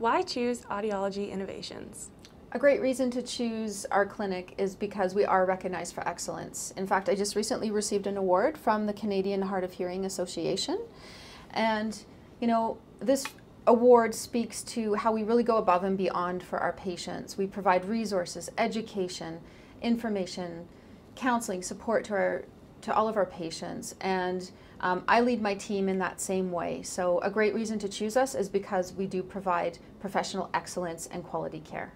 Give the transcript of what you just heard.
Why choose Audiology Innovations? A great reason to choose our clinic is because we are recognized for excellence. In fact, I just recently received an award from the Canadian Hard of Hearing Association. And, you know, this award speaks to how we really go above and beyond for our patients. We provide resources, education, information, counseling, support to our to all of our patients. And um, I lead my team in that same way. So a great reason to choose us is because we do provide professional excellence and quality care.